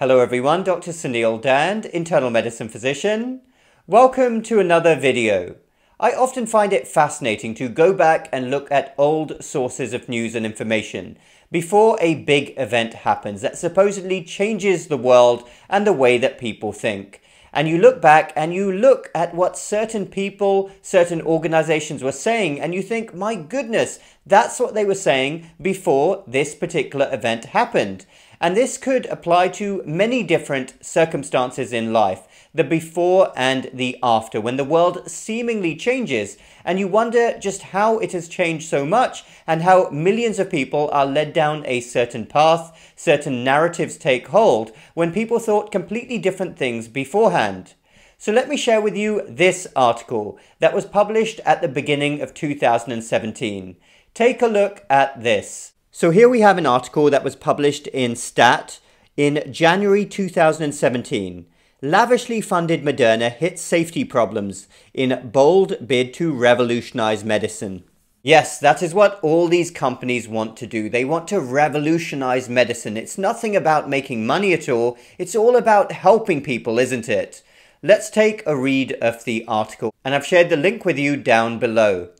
Hello everyone, Dr. Suneel Dhand, internal medicine physician. Welcome to another video. I often find it fascinating to go back and look at old sources of news and information before a big event happens that supposedly changes the world and the way that people think. And you look back and you look at what certain people, certain organizations were saying, and you think, my goodness, that's what they were saying before this particular event happened. And this could apply to many different circumstances in life the before and the after, when the world seemingly changes, and you wonder just how it has changed so much and how millions of people are led down a certain path, certain narratives take hold, when people thought completely different things beforehand. So let me share with you this article that was published at the beginning of 2017. Take a look at this. So here we have an article that was published in Stat in January 2017. Lavishly funded Moderna hits safety problems in bold bid to revolutionize medicine. Yes, that is what all these companies want to do. They want to revolutionize medicine. It's nothing about making money at all. It's all about helping people, isn't it? Let's take a read of the article, and I've shared the link with you down below.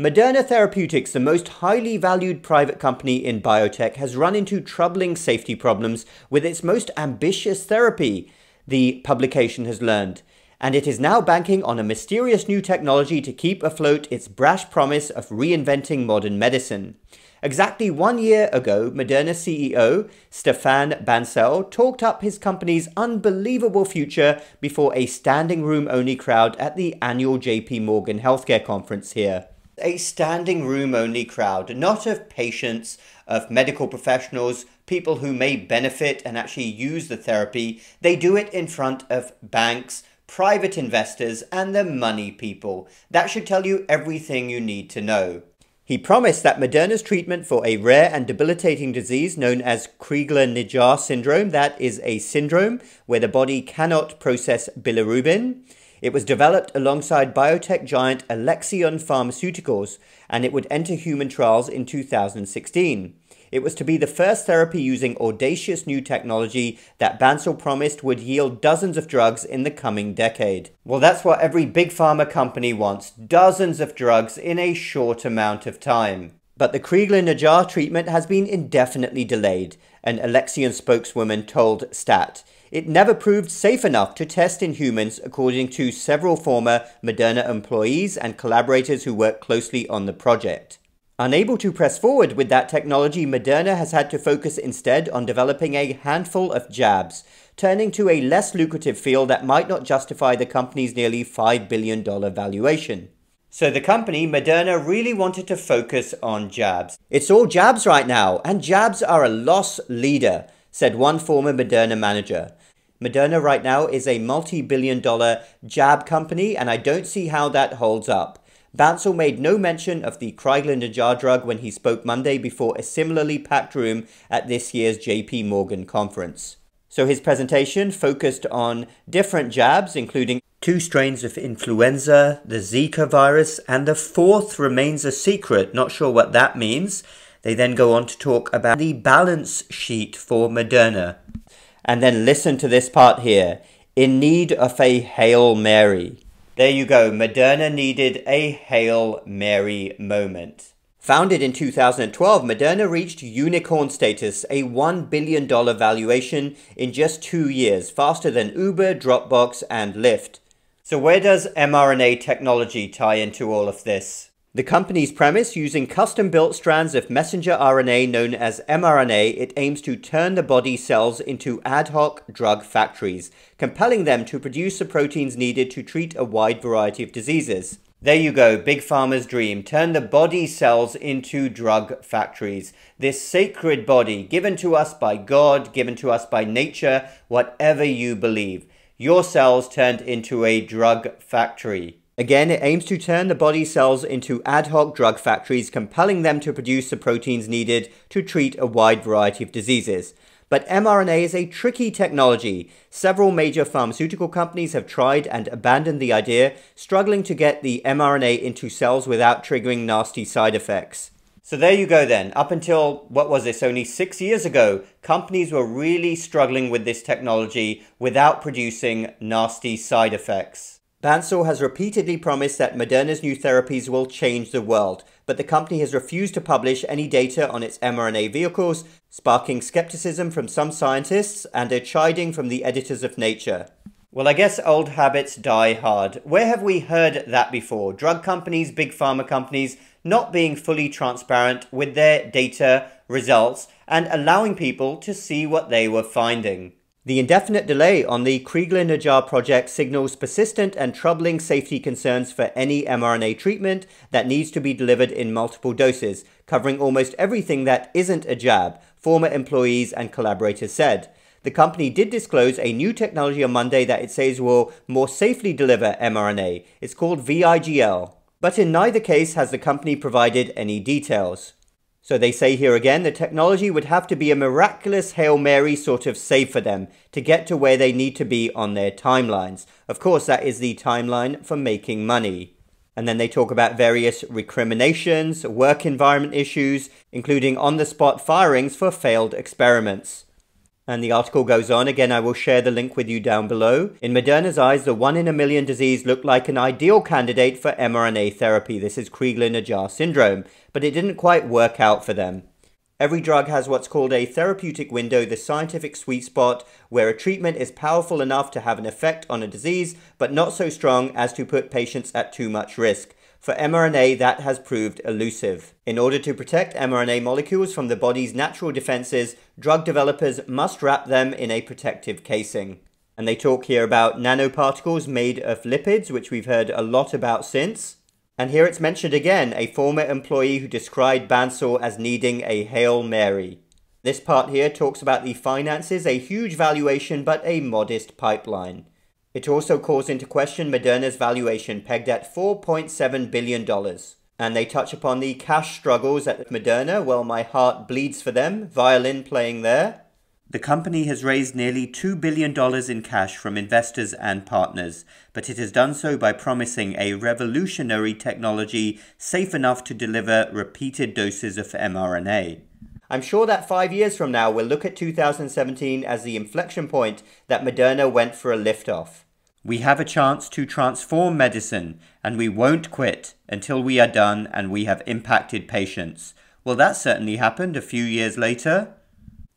Moderna Therapeutics, the most highly valued private company in biotech, has run into troubling safety problems with its most ambitious therapy, the publication has learned, and it is now banking on a mysterious new technology to keep afloat its brash promise of reinventing modern medicine. Exactly one year ago, Moderna CEO Stefan Bancel talked up his company's unbelievable future before a standing room only crowd at the annual JP Morgan Healthcare Conference here a standing room only crowd, not of patients, of medical professionals, people who may benefit and actually use the therapy. They do it in front of banks, private investors, and the money people. That should tell you everything you need to know. He promised that Moderna's treatment for a rare and debilitating disease known as Crigler-Najjar syndrome, that is a syndrome where the body cannot process bilirubin, it was developed alongside biotech giant Alexion Pharmaceuticals, and it would enter human trials in 2016. It was to be the first therapy using audacious new technology that Bancel promised would yield dozens of drugs in the coming decade. Well, that's what every big pharma company wants dozens of drugs in a short amount of time. But the Crigler-Najjar treatment has been indefinitely delayed, an Alexion spokeswoman told Stat. It never proved safe enough to test in humans, according to several former Moderna employees and collaborators who worked closely on the project. Unable to press forward with that technology, Moderna has had to focus instead on developing a handful of jabs, turning to a less lucrative field that might not justify the company's nearly $5 billion valuation. So the company, Moderna, really wanted to focus on jabs. It's all jabs right now, and jabs are a loss leader, said one former Moderna manager. Moderna right now is a multi billion dollar jab company, and I don't see how that holds up. Bancel made no mention of the Crigler-Najjar drug when he spoke Monday before a similarly packed room at this year's JP Morgan conference. So his presentation focused on different jabs, including two strains of influenza, the Zika virus, and the fourth remains a secret. Not sure what that means. They then go on to talk about the balance sheet for Moderna. And then listen to this part here. In need of a Hail Mary. There you go. Moderna needed a Hail Mary moment. Founded in 2012, Moderna reached unicorn status, a $1 billion valuation in just two years, faster than Uber, Dropbox, and Lyft. So, where does mRNA technology tie into all of this? The company's premise, using custom built strands of messenger RNA known as mRNA, it aims to turn the body cells into ad hoc drug factories, compelling them to produce the proteins needed to treat a wide variety of diseases. There you go, Big Pharma's dream. Turn the body cells into drug factories. This sacred body given to us by God, given to us by nature, whatever you believe. Your cells turned into a drug factory. Again, it aims to turn the body cells into ad hoc drug factories, compelling them to produce the proteins needed to treat a wide variety of diseases. But mRNA is a tricky technology. Several major pharmaceutical companies have tried and abandoned the idea, struggling to get the mRNA into cells without triggering nasty side effects. So there you go then. Up until, what was this, only six years ago, companies were really struggling with this technology without producing nasty side effects. Bancel has repeatedly promised that Moderna's new therapies will change the world, but the company has refused to publish any data on its mRNA vehicles, sparking skepticism from some scientists and a chiding from the editors of Nature. Well, I guess old habits die hard. Where have we heard that before? Drug companies, big pharma companies not being fully transparent with their data results and allowing people to see what they were finding. The indefinite delay on the Crigler-Najjar project signals persistent and troubling safety concerns for any mRNA treatment that needs to be delivered in multiple doses, covering almost everything that isn't a jab, former employees and collaborators said. The company did disclose a new technology on Monday that it says will more safely deliver mRNA. It's called VIGL. But in neither case has the company provided any details. So they say here again the technology would have to be a miraculous Hail Mary sort of save for them to get to where they need to be on their timelines. Of course, that is the timeline for making money. And then they talk about various recriminations, work environment issues, including on the spot firings for failed experiments. And the article goes on. Again, I will share the link with you down below. In Moderna's eyes, the one in a million disease looked like an ideal candidate for mRNA therapy. This is Crigler-Najjar syndrome, but it didn't quite work out for them. Every drug has what's called a therapeutic window, the scientific sweet spot, where a treatment is powerful enough to have an effect on a disease, but not so strong as to put patients at too much risk. For mRNA, that has proved elusive. In order to protect mRNA molecules from the body's natural defenses, drug developers must wrap them in a protective casing. And they talk here about nanoparticles made of lipids, which we've heard a lot about since. And here it's mentioned again, a former employee who described Bancel as needing a Hail Mary. This part here talks about the finances, a huge valuation, but a modest pipeline. It also calls into question Moderna's valuation, pegged at $4.7 billion. And they touch upon the cash struggles at Moderna. Well, my heart bleeds for them. Violin playing there. The company has raised nearly $2 billion in cash from investors and partners, but it has done so by promising a revolutionary technology safe enough to deliver repeated doses of mRNA. I'm sure that five years from now, we'll look at 2017 as the inflection point that Moderna went for a liftoff. We have a chance to transform medicine, and we won't quit until we are done and we have impacted patients. Well, that certainly happened a few years later.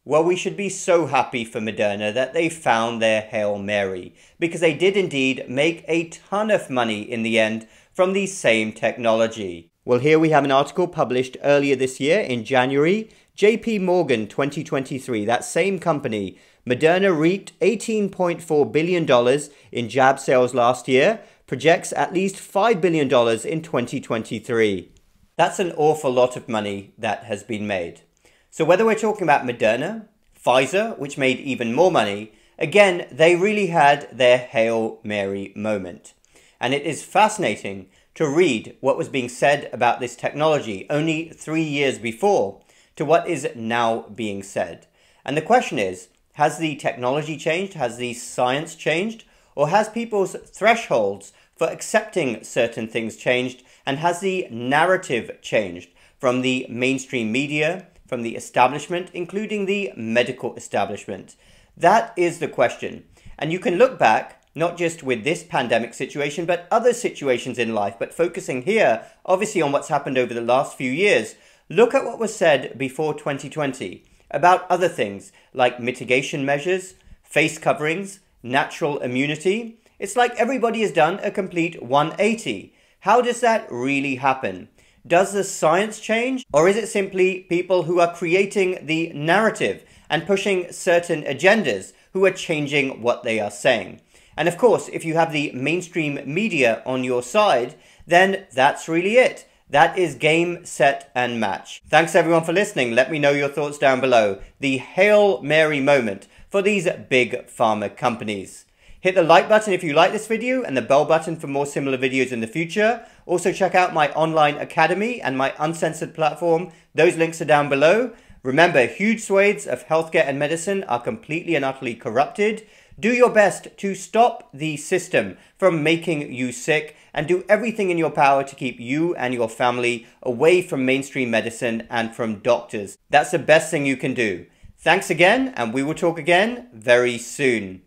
Well, we should be so happy for Moderna that they found their Hail Mary, because they did indeed make a ton of money in the end from the same technology. Well, here we have an article published earlier this year in January. JP Morgan 2023, that same company, Moderna reaped $18.4 billion in jab sales last year, projects at least $5 billion in 2023. That's an awful lot of money that has been made. So whether we're talking about Moderna, Pfizer, which made even more money, again, they really had their Hail Mary moment. And it is fascinating to read what was being said about this technology only three years before to what is now being said. And the question is, has the technology changed? Has the science changed? Or has people's thresholds for accepting certain things changed? And has the narrative changed from the mainstream media, from the establishment, including the medical establishment? That is the question. And you can look back, not just with this pandemic situation, but other situations in life, but focusing here, obviously, on what's happened over the last few years. Look at what was said before 2020 about other things like mitigation measures, face coverings, natural immunity. It's like everybody has done a complete 180. How does that really happen? Does the science change, or is it simply people who are creating the narrative and pushing certain agendas who are changing what they are saying? And of course, if you have the mainstream media on your side, then that's really it. That is game, set, and match. Thanks everyone for listening. Let me know your thoughts down below. The Hail Mary moment for these big pharma companies. Hit the like button if you like this video and the bell button for more similar videos in the future. Also check out my online academy and my uncensored platform. Those links are down below. Remember, huge swathes of healthcare and medicine are completely and utterly corrupted. Do your best to stop the system from making you sick and do everything in your power to keep you and your family away from mainstream medicine and from doctors. That's the best thing you can do. Thanks again, and we will talk again very soon.